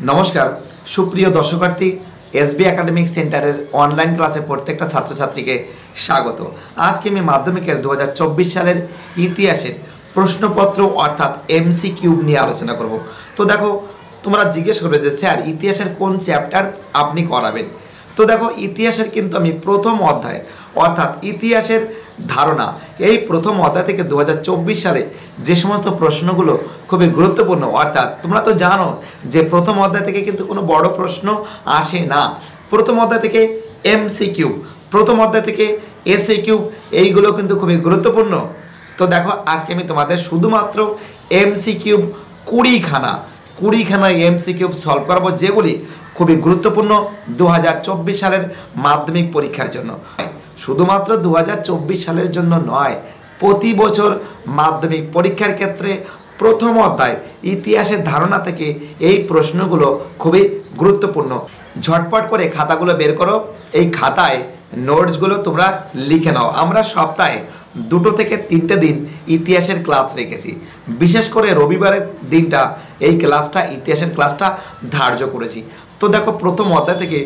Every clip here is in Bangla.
নমস্কার, সুপ্রিয় দর্শকার্থী এসবি একাডেমিক সেন্টারের অনলাইন ক্লাসে প্রত্যেকটা ছাত্রছাত্রীকে স্বাগত। আজকে আমি মাধ্যমিকের দু হাজার চব্বিশ সালের ইতিহাসের প্রশ্নপত্র অর্থাৎ এমসি কিউব নিয়ে আলোচনা করব। তো দেখো, তোমরা জিজ্ঞেস করবে যে, স্যার, ইতিহাসের কোন চ্যাপ্টার আপনি করাবেন? তো দেখো, ইতিহাসের কিন্তু আমি প্রথম অধ্যায়, অর্থাৎ ইতিহাসের ধারণা। এই প্রথম অধ্যায় থেকে দু হাজার চব্বিশ সালে যে সমস্ত প্রশ্নগুলো খুবই গুরুত্বপূর্ণ, অর্থাৎ তোমরা তো জানো যে প্রথম অধ্যায় থেকে কিন্তু কোনো বড় প্রশ্ন আসে না। প্রথম অধ্যায় থেকে এমসি কিউব প্রথম অধ্যায় থেকে এসএ কিউব এইগুলো কিন্তু খুবই গুরুত্বপূর্ণ। তো দেখো, আজকে আমি তোমাদের শুধুমাত্র এমসি কিউব কুড়িখানা কুড়িখানা এমসি কিউব সলভ করাবো যেগুলি খুবই গুরুত্বপূর্ণ দু হাজার চব্বিশ সালের মাধ্যমিক পরীক্ষার জন্য। শুধুমাত্র দু হাজার চব্বিশ সালের জন্য নয়, প্রতি বছর মাধ্যমিক পরীক্ষার ক্ষেত্রে প্রথম অধ্যায় ইতিহাসের ধারণা থেকে এই প্রশ্নগুলো খুবই গুরুত্বপূর্ণ। ঝটপট করে খাতাগুলো বের করো। এই খাতায় নোটসগুলো তোমরা লিখে নাও। আমরা সপ্তাহে দুটো থেকে তিনটে দিন ইতিহাসের ক্লাস রেখেছি। বিশেষ করে রবিবারের দিনটা এই ক্লাসটা, ইতিহাসের ক্লাসটা ধার্য করেছি। তো দেখো প্রথম অধ্যায় থেকে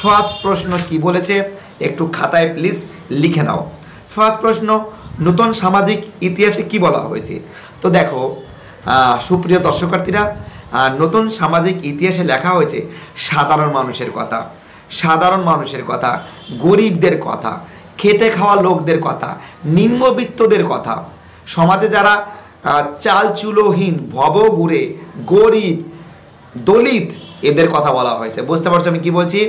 ফার্স্ট প্রশ্ন কি বলেছে? একটু খাতায় প্লিজ লিখে নাও। ফার্স্ট প্রশ্ন, নূতন সামাজিক ইতিহাসে কি বলা হয়েছে? তো দেখো সুপ্রিয় দর্শকার্থীরা নতুন সামাজিক ইতিহাসে লেখা হয়েছে সাধারণ মানুষের কথা, সাধারণ মানুষের কথা, গরিবদের কথা, খেটে খাওয়া লোকদের কথা, নিম্নবিত্তদের কথা। সমাজে যারা চাল চুলোহীন, ভবঘুরে, গরিব, দলিত এদের কথা বলা হয়েছে। বুঝতে পারছ আমি কি বলছি?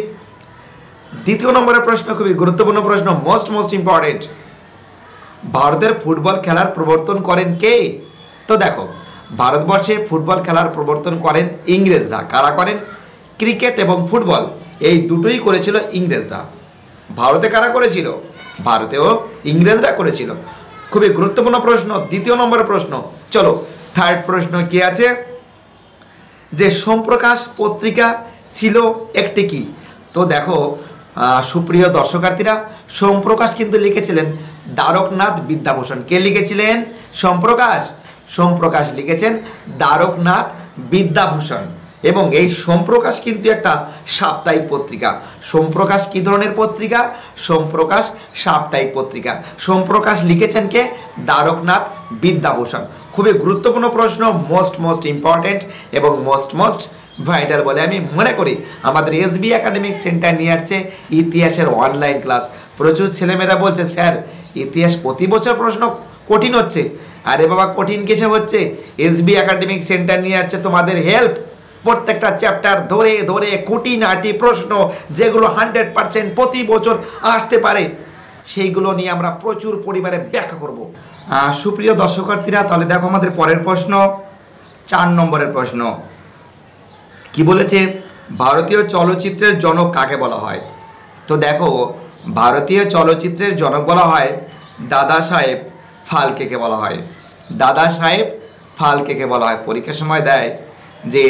দ্বিতীয় নম্বরের প্রশ্ন খুবই গুরুত্বপূর্ণ প্রশ্ন মোস্ট মোস্ট ইম্পর্টেন্ট ভারতের ফুটবল খেলার প্রবর্তন করেন কে? তো দেখো, ভারতবর্ষে ফুটবল খেলার প্রবর্তন করেন ইংরেজরা। কারা করেন? ক্রিকেট এবং ফুটবল। এই দুটোই করেছিল ইংরেজরা। ভারতে কারা করেছিল? ভারতেও ইংরেজরা করেছিল। খুবই গুরুত্বপূর্ণ প্রশ্ন, দ্বিতীয় নম্বরের প্রশ্ন। চলো থার্ড প্রশ্ন কি আছে? যে সোমপ্রকাশ পত্রিকা ছিল একটি কি? তো দেখো সুপ্রিয় দর্শকার্থীরা, সোমপ্রকাশ কিন্তু লিখেছিলেন দ্বারকনাথ বিদ্যাভূষণ। কে লিখেছিলেন? সোমপ্রকাশ। সোমপ্রকাশ লিখেছেন দ্বারকনাথ বিদ্যাভূষণ। এবং এই সোমপ্রকাশ কিন্তু একটা সাপ্তাহিক পত্রিকা। সোমপ্রকাশ কি ধরনের পত্রিকা? সোমপ্রকাশ সাপ্তাহিক পত্রিকা। সোমপ্রকাশ লিখেছেন কে? দ্বারকনাথ বিদ্যাভূষণ। খুবই গুরুত্বপূর্ণ প্রশ্ন মোস্ট মোস্ট ইম্পর্টেন্ট এবং মোস্ট মোস্ট ভাইটাল বলে আমি মনে করি। আমাদের এসবি একাডেমিক সেন্টার নিয়ে আসছে, ইতিহাসের অনলাইন ক্লাস প্রচুর ছেলেমেয়েরা বলছে, স্যার, ইতিহাস প্রতি বছর প্রশ্ন কঠিন হচ্ছে। আরে বাবা, কঠিন কিসে হচ্ছে? এসবি একাডেমিক সেন্টার নিয়ে আসছে তোমাদের হেল্প প্রত্যেকটা চ্যাপ্টার ধরে ধরে, খুঁটিনাটি প্রশ্ন যেগুলো হান্ড্রেড পার্সেন্ট প্রতি বছর আসতে পারে। সেইগুলো নিয়ে আমরা প্রচুর পরিমাণে ব্যাখ্যা করব। সুপ্রিয় দর্শকার্থীরা, তাহলে দেখো আমাদের পরের প্রশ্ন, চার নম্বরের প্রশ্ন। কি বলেছে? ভারতীয় চলচ্চিত্রের জনক কাকে বলা হয়? তো দেখো, ভারতীয় চলচ্চিত্রের জনক বলা হয় দাদা সাহেব ফালকেকে বলা হয়। দাদা সাহেব ফালকেকে বলা হয়। পরীক্ষার সময় দেয় যে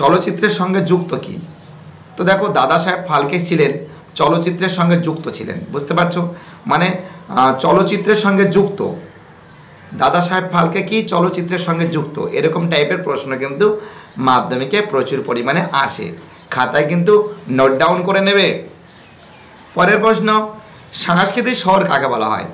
চলচ্চিত্রের সঙ্গে যুক্ত কি? তো দেখো, দাদা সাহেব ফালকে ছিলেন চলচ্চিত্রের সঙ্গে যুক্ত ছিলেন, বুঝতে পারছ? মানে চলচ্চিত্রের সঙ্গে যুক্ত। দাদা সাহেব ফালকে কি চলচ্চিত্রের সঙ্গে যুক্ত? এরকম টাইপের প্রশ্ন কিন্তু মাধ্যমিকে প্রচুর পরিমাণে আসে। খাতায় কিন্তু নোট ডাউন করে নেবে। পরের প্রশ্ন, সাংস্কৃতিক শহর কাকে বলা হয়?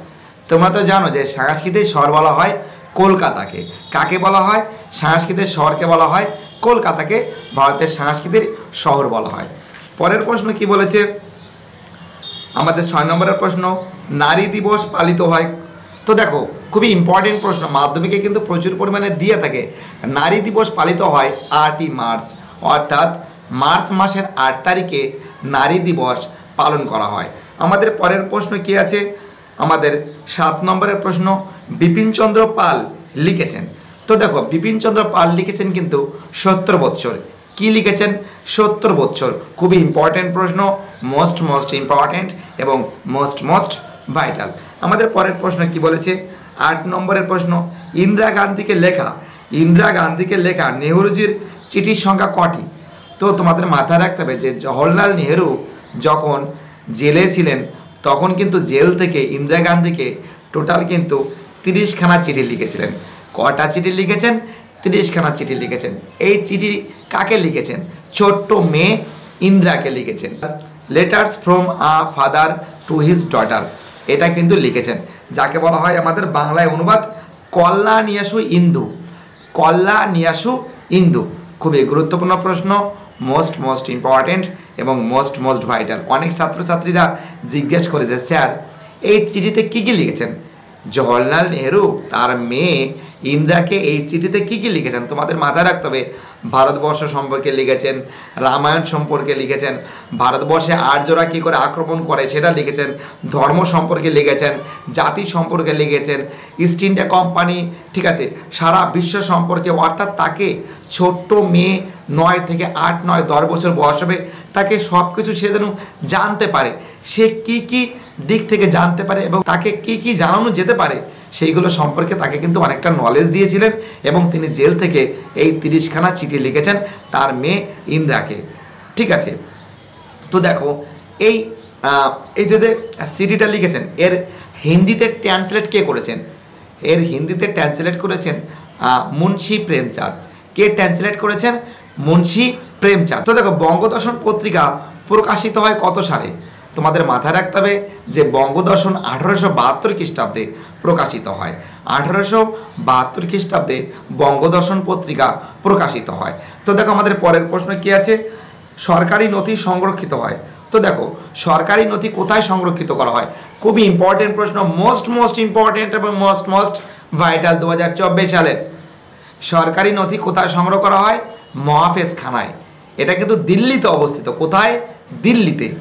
তোমরা তো জানো যে সাংস্কৃতিক শহর বলা হয় কলকাতাকে। কাকে বলা হয়? সাংস্কৃতিক শহরকে বলা হয় কলকাতাকে। ভারতের সাংস্কৃতিক শহর বলা হয়। পরের প্রশ্ন কি বলেছে? আমাদের ছয় নম্বরের প্রশ্ন, নারী দিবস পালিত হয়। তো দেখো, খুবই ইম্পর্টেন্ট প্রশ্ন, মাধ্যমিকে কিন্তু প্রচুর পরিমাণে দিয়ে থাকে। নারী দিবস পালিত হয় আটই মার্চ, অর্থাৎ মার্চ মাসের আট তারিখে নারী দিবস পালন করা হয়। আমাদের পরের প্রশ্ন কি আছে? আমাদের সাত নম্বরের প্রশ্ন বিপিনচন্দ্র পাল লিখেছেন। তো দেখো বিপিনচন্দ্র পাল লিখেছেন কিন্তু সত্তর বৎসর। কি লিখেছেন? সত্তর বৎসর। খুবই ইম্পর্টেন্ট প্রশ্ন মোস্ট মোস্ট ইম্পর্টেন্ট এবং মোস্ট মোস্ট ভাইটাল আমাদের পরের প্রশ্ন কি বলেছে? আট নম্বরের প্রশ্ন, ইন্দিরা গান্ধীকে লেখা, ইন্দিরা গান্ধীকে লেখা নেহরুজির চিঠির সংখ্যা কটি? তো তোমাদের মাথায় রাখতে হবে যে জওহরলাল নেহেরু যখন জেলে ছিলেন, তখন কিন্তু জেল থেকে ইন্দিরা গান্ধীকে টোটাল কিন্তু তিরিশখানা চিঠি লিখেছিলেন। কটা চিঠি লিখেছেন? তিরিশখানা চিঠি লিখেছেন। এই চিঠি কাকে লিখেছেন? ছোট্ট মেয়ে ইন্দ্রাকে লিখেছেন। Letters from a father to his daughter এটা কিন্তু লিখেছেন। যাকে বলা হয় আমাদের বাংলায় অনুবাদ কল্লা নিয়াসু ইন্দু। কল্লা নিয়াসু ইন্দু। খুবই গুরুত্বপূর্ণ প্রশ্ন। মোস্ট মোস্ট ইম্পর্টেন্ট এবং মোস্ট মোস্ট ভাইটাল অনেক ছাত্রছাত্রীরা জিজ্ঞেস করে যে স্যার, এই চিঠিতে কী কী লিখেছেন? জওয়াহরলাল নেহরু তার মেয়ে ইন্দিরাকে এই চিঠিতে কি কি লিখেছেন? তোমাদের মাথায় রাখতে হবে। ভারতবর্ষ সম্পর্কে লিখেছেন, রামায়ণ সম্পর্কে লিখেছেন, ভারতবর্ষে আর্যরা কী করে আক্রমণ করে সেটা লিখেছেন, ধর্ম সম্পর্কে লিখেছেন, জাতি সম্পর্কে লিখেছেন ইস্ট ইন্ডিয়া কোম্পানি ঠিক আছে, সারা বিশ্ব সম্পর্কে, অর্থাৎ তাকে ছোট্ট মেয়ে নয় থেকে আট নয় দশ বছর বয়স হবে, তাকে সব কিছু সে যেন জানতে পারে, সে কি কি দিক থেকে জানতে পারে এবং তাকে কি কি জানানো যেতে পারে, সেইগুলো সম্পর্কে তাকে কিন্তু অনেকটা নলেজ দিয়েছিলেন এবং তিনি জেল থেকে এই তিরিশখানা চিঠি লিখেছেন, তার মেয়ে ইন্দ্রাকে। ঠিক আছে? তো দেখো, এই এই যে যে চিঠিটা লিখেছেন, এর হিন্দিতে ট্রান্সলেট কে করেছেন? এর হিন্দিতে ট্রান্সলেট করেছেন মুন্সি প্রেমচাঁদ। কে ট্রান্সলেট করেছেন? মুন্সি প্রেমচাঁদ। তো দেখো, বঙ্গদর্শন পত্রিকা প্রকাশিত হয় কত সালে? তোমাদের মাথায় রাখতে হবে যে বঙ্গদর্শন আঠারোশো বাহাত্তর খ্রিস্টাব্দে প্রকাশিত হয়। আঠারোশো বাহাত্তর খ্রিস্টাব্দে বঙ্গদর্শন পত্রিকা প্রকাশিত হয়। তো দেখো আমাদের পরের প্রশ্ন কি আছে? সরকারি নথি সংরক্ষিত হয়। তো দেখো, সরকারি নথি কোথায় সংরক্ষিত করা হয়? খুবই ইম্পর্টেন্ট প্রশ্ন মোস্ট মোস্ট ইম্পর্টেন্ট এবং মোস্ট মোস্ট ভাইটাল দু হাজার চব্বিশ সালের সরকারি নথি কোথায় সংগ্রহ করা হয়? মহাফেজ খানায় এটা কিন্তু দিল্লিতে অবস্থিত। কোথায়? দিল্লিতে।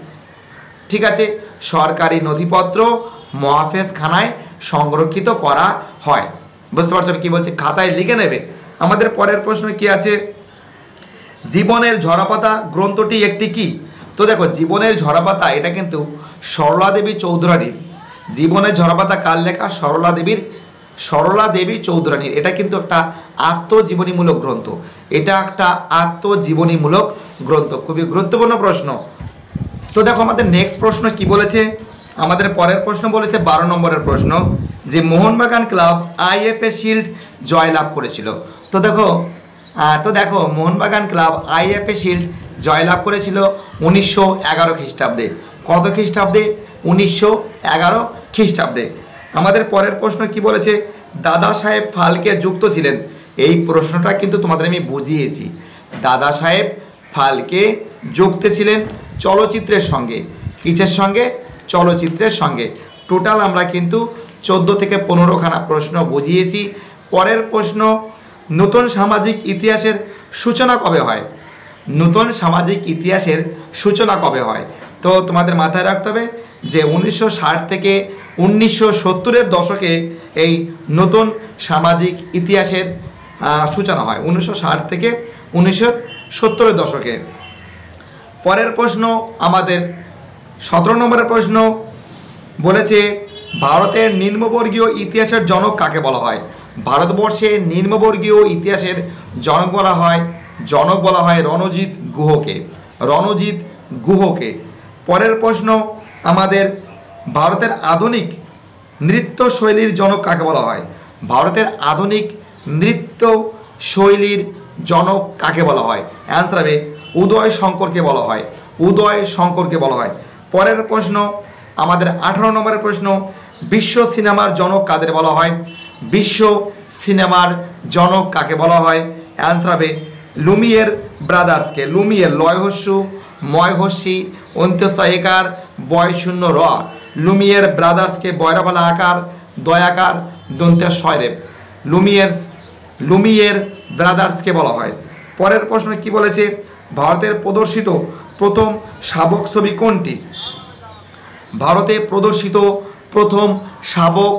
ঠিক আছে, সরকারি নথিপত্র মহাফেজ খানায় সংরক্ষিত করা হয়। বুঝতে পারছ কি বলছি? খাতায় লিখে নেবে। আমাদের পরের প্রশ্ন কি আছে? জীবনের ঝরাপাতা গ্রন্থটি একটি কি? তো দেখো, জীবনের ঝরাপাতা এটা কিন্তু সরলা দেবী চৌধুরানীর। জীবনের ঝরাপাতা কার লেখা? সরলা দেবীর সরলা দেবী চৌধুরানীর। এটা কিন্তু একটা আত্মজীবনীমূলক গ্রন্থ। এটা একটা আত্মজীবনীমূলক গ্রন্থ। খুবই গুরুত্বপূর্ণ প্রশ্ন। তো দেখো, আমাদের নেক্সট প্রশ্ন কি বলেছে? আমাদের পরের প্রশ্ন বলেছে, বারো নম্বরের প্রশ্ন, যে মোহনবাগান ক্লাব আইএফএ শিল্ড জয়লাভ করেছিল। তো দেখো তো দেখো, মোহনবাগান ক্লাব আইএফএ শিল্ড জয়লাভ করেছিল উনিশশো এগারো খ্রিস্টাব্দে। কত খ্রিস্টাব্দে? উনিশশো এগারো খ্রিস্টাব্দে। আমাদের পরের প্রশ্ন কি বলেছে? দাদা সাহেব ফালকে যুক্ত ছিলেন। এই প্রশ্নটা কিন্তু তোমাদের আমি বুঝিয়েছি। দাদা সাহেব ফালকে যুক্ত ছিলেন চলচ্চিত্রের সঙ্গে। কিসের সঙ্গে? চলচ্চিত্রের সঙ্গে। টোটাল আমরা কিন্তু চোদ্দ থেকে পনেরোখানা প্রশ্ন বুঝিয়েছি। পরের প্রশ্ন, নতুন সামাজিক ইতিহাসের সূচনা কবে হয়? নতুন সামাজিক ইতিহাসের সূচনা কবে হয়? তো তোমাদের মাথায় রাখতে হবে যে উনিশশো ষাট থেকে উনিশশো সত্তরের দশকে এই নতুন সামাজিক ইতিহাসের সূচনা হয়। উনিশশো ষাট থেকে উনিশশো সত্তরের দশকে। পরের প্রশ্ন, আমাদের সতেরো নম্বরের প্রশ্ন বলেছে, ভারতের নিম্নবর্গীয় ইতিহাসের জনক কাকে বলা হয়? ভারতবর্ষে নিম্নবর্গীয় ইতিহাসের জনক বলা হয়, জনক বলা হয় রণজিৎ গুহকে। রণজিৎ গুহকে। পরের প্রশ্ন, আমাদের ভারতের আধুনিক নৃত্য শৈলীর জনক কাকে বলা হয়? ভারতের আধুনিক নৃত্য শৈলীর জনক কাকে বলা হয়? অ্যান্সার হবে, উদয় শঙ্করকে বলা হয়। উদয় শঙ্করকে বলা হয়। পরের প্রশ্ন, আমাদের আঠারো নম্বরের প্রশ্ন, বিশ্ব সিনেমার জনক কাদের বলা হয়? বিশ্ব সিনেমার জনক কাকে বলা হয়? অ্যান্সার হবে লুমিয়ের ব্রাদার্সকে। লুমিয়ের লয়হস্যু, ময়হস্যি অন্ত্যস্ত একার বয় শূন্য র। লুমিয়ের ব্রাদার্সকে বয়রাবালা আকার, দয়াকার দন্তের শয়রেব লুমিয়ের লুমিয়ের ব্রাদার্সকে বলা হয়। পরের প্রশ্ন কি বলেছে? ভারতের প্রদর্শিত প্রথম শাবক ছবি কোনটি? ভারতে প্রদর্শিত প্রথম শাবক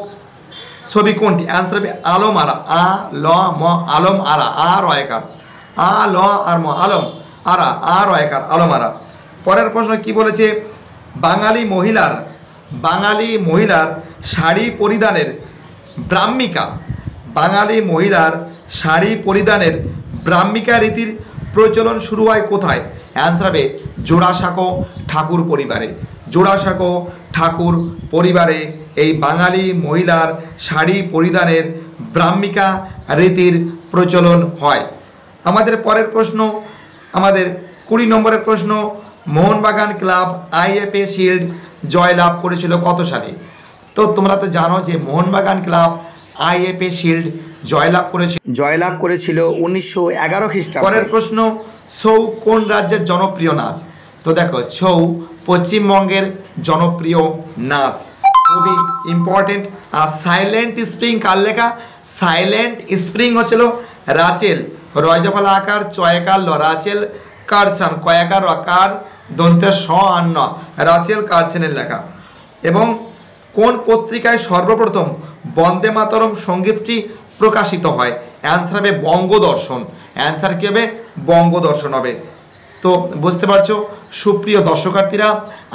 ছবি কোনটি? অ্যান্সার হবে আলম আরা আ, ল, ম, আলম আরা আ রয়কার আ। ল আর ম, আলম আরা আ রয়কার আলম আরা পরের প্রশ্ন কি বলেছে? বাঙালি মহিলার বাঙালি মহিলার শাড়ি পরিধানের ব্রাহ্মিকা, বাঙালি মহিলার শাড়ি পরিধানের ব্রাহ্মিকা রীতির প্রচলন শুরু হয় কোথায়? অ্যান্সার হবে জোড়াসাঁকো ঠাকুর পরিবারে। জোড়াসাঁকো ঠাকুর পরিবারে এই বাঙালি মহিলার শাড়ি পরিধানের ব্রাহ্মিকা রীতির প্রচলন হয়। আমাদের পরের প্রশ্ন আমাদের কুড়ি নম্বরের প্রশ্ন মোহনবাগান ক্লাব আইএফএ শিল্ড জয়লাভ করেছিল কত সালে? তো তোমরা তো জানো যে মোহনবাগান ক্লাব আইএফএ শিল্ড জয়লাভ করেছিল। জয়লাভ করেছিল উনিশশো এগারো খ্রিস্টাব্দে। পরের প্রশ্ন সৌ কোন রাজ্যের জনপ্রিয় নাচ? তো দেখো, ছৌ পশ্চিমবঙ্গের জনপ্রিয় নাচ। খুবই ইম্পর্টেন্ট আর সাইলেন্ট স্প্রিং কার লেখা? সাইলেন্ট স্প্রিং হচ্ছিল রাচেল রয়জফলা আকার চয়কার ল রাচেল, কারসান কয়াকার রকার দন্তের স আন্ন রাচেল, কারসেনের লেখা। এবং কোন পত্রিকায় সর্বপ্রথম বন্দে মাতরম সঙ্গীতটি প্রকাশিত হয়? অ্যান্সার হবে বঙ্গদর্শন। অ্যান্সার কী হবে? বঙ্গদর্শন হবে। তো বুঝতে পারছ, সুপ্রিয় দর্শকার্থীরা,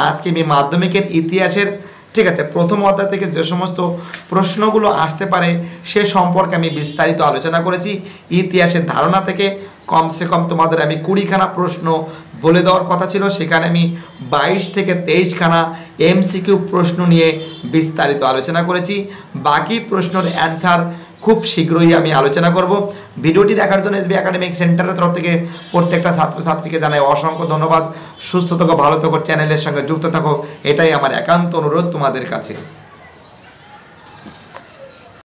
আজকে আমি মাধ্যমিকের ইতিহাসের, ঠিক আছে, প্রথম অধ্যায় থেকে যে সমস্ত প্রশ্নগুলো আসতে পারে, সে সম্পর্কে আমি বিস্তারিত আলোচনা করেছি। ইতিহাসের ধারণা থেকে কমসে কম তোমাদের আমি কুড়িখানা প্রশ্ন বলে দেওয়ার কথা ছিল, সেখানে আমি বাইশ থেকে তেইশখানা এমসিকিউ প্রশ্ন নিয়ে বিস্তারিত আলোচনা করেছি। বাকি প্রশ্নের অ্যান্সার খুব শীঘ্রই আমি আলোচনা করব। ভিডিওটি দেখার জন্য এসবি একাডেমিক সেন্টারের তরফ থেকে প্রত্যেকটা ছাত্রছাত্রীকে জানাই অসংখ্য ধন্যবাদ। সুস্থ থাকো, ভালো থাকো চ্যানেলের সঙ্গে যুক্ত থাকো। এটাই আমার একান্ত অনুরোধ তোমাদের কাছে।